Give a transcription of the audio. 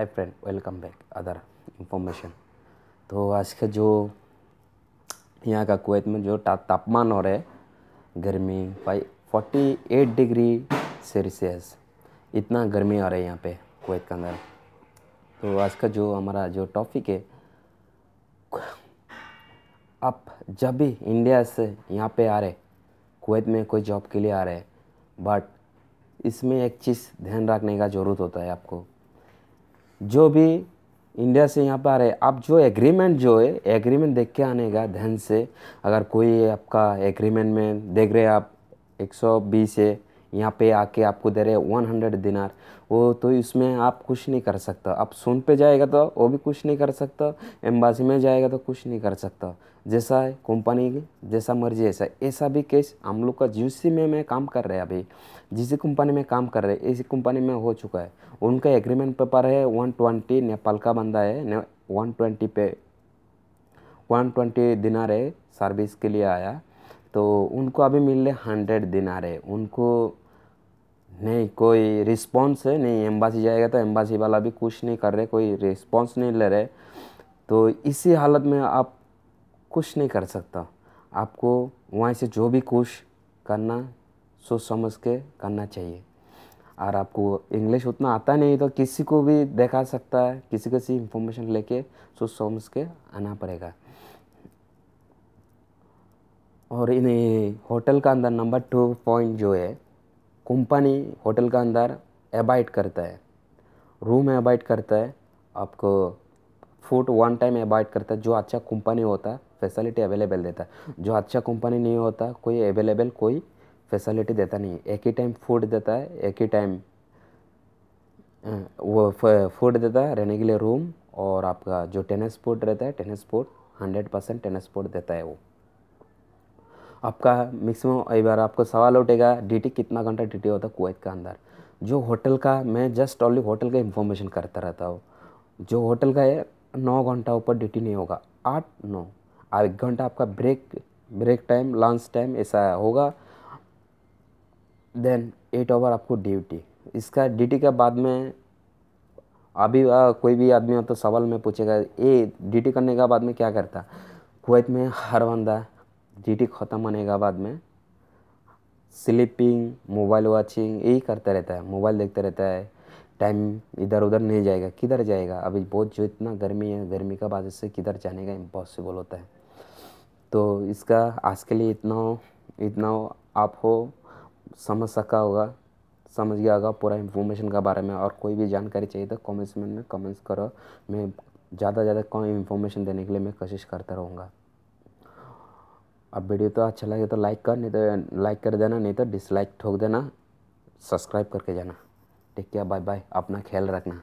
Hi friend welcome back other information तो आज का जो यहाँ का कुवैत में जो तापमान हो रहा है, गर्मी फोर्टी एट डिग्री सेल्सियस इतना गर्मी आ रहा है यहाँ पे कुवैत के अंदर। तो आज का जो हमारा जो टॉपिक है, आप जब भी इंडिया से यहाँ पे आ रहे कुवैत में कोई जॉब के लिए आ रहे बट इसमें एक चीज़ ध्यान रखने का ज़रूरत होता है आपको। जो भी इंडिया से यहाँ पर आ रहे आप जो एग्रीमेंट जो है एग्रीमेंट देख के आने का ध्यान से अगर कोई आपका एग्रीमेंट में देख रहे आप 120 है यहाँ पे आके आपको दे रहे वन हंड्रेड दिनार। वो तो इसमें आप कुछ नहीं कर सकता। आप सुन पे जाएगा तो वो भी कुछ नहीं कर सकता। एम्बासी में जाएगा तो कुछ नहीं कर सकता। जैसा है कंपनी जैसा मर्ज़ी ऐसा ऐसा भी केस हम लोग का जिस में मैं काम कर रहे हैं अभी। जिस कंपनी में काम कर रहे हैं, इसी कंपनी में हो चुका है। उनका एग्रीमेंट पेपर है वन ट्वेंटी नेपाल का बंदा है वन ट्वेंटी पे। वन ट्वेंटी दिनार है सर्विस के लिए आया। तो उनको अभी मिल रहे हंड्रेड दिनार है। उनको नहीं, कोई रिस्पॉन्स है, नहीं एम्बासी जाएगा तो एम्बासी वाला भी कुछ नहीं कर रहे, कोई रिस्पॉन्स नहीं ले रहे। तो इसी हालत में आप कुछ नहीं कर सकता। आपको वहाँ से जो भी कुछ करना, सोच समझ के करना चाहिए। और आपको इंग्लिश उतना आता नहीं तो किसी को भी देखा सकता है, किसी किसी इंफॉर्मेशन लेके सोच समझ के आना पड़ेगा। और इन होटल का अंदर नंबर टू पॉइंट जो है कंपनी होटल का अंदर एबाइट करता है। रूम एबाइट करता है। आपको फ़ूड वन टाइम एबाइट करता है। जो अच्छा कंपनी होता है फैसिलिटी अवेलेबल देता है। जो अच्छा कंपनी नहीं होता, कोई अवेलेबल कोई फैसिलिटी देता नहीं एक ही टाइम फ़ूड देता है, एक ही टाइम वो फ़ूड देता है, रहने के लिए रूम और आपका जो टेनिस स्पोर्ट रहता है tennis sport hundred percent tennis sport देता है वो। आपका मैक्सिमम एक बार आपको सवाल उठेगा ड्यूटी कितना घंटा ड्यूटी होता है कुवैत का अंदर? जो होटल का मैं जस्ट ऑनली होटल का इन्फॉर्मेशन करता रहता हूँ। जो होटल का है नौ घंटा ऊपर ड्यूटी नहीं होगा। आठ नौ। और एक घंटा आपका break break time lunch time ऐसा होगा। देन एट आवर आपको ड्यूटी इसका ड्यूटी के बाद में अभी आ, कोई भी आदमी हो तो सवाल में पूछेगा ये ड्यूटी करने के बाद में क्या करता? कुवैत में हर बंदा ड्यूटी ख़त्म होने के बाद में स्लीपिंग मोबाइल वॉचिंग यही करता रहता है। मोबाइल देखते रहता है। टाइम इधर उधर नहीं जाएगा, किधर जाएगा? अभी बहुत जो इतना गर्मी है, गर्मी का वजह से किधर जाने का इम्पॉसिबल होता है। तो इसका आज के लिए इतना इतना आप हो, समझ सका होगा, समझ गया होगा पूरा इन्फॉर्मेशन के बारे में। और कोई भी जानकारी चाहिए तो कमेंट्स में कमेंट्स करो। मैं ज़्यादा ज़्यादा कम इन्फॉर्मेशन देने के लिए मैं कोशिश करता रहूँगा। अब वीडियो तो अच्छा लगे तो लाइक कर, नहीं तो लाइक कर देना, नहीं तो डिसलाइक ठोक देना सब्सक्राइब करके जाना। ठीक है बाय बाय अपना ख्याल रखना।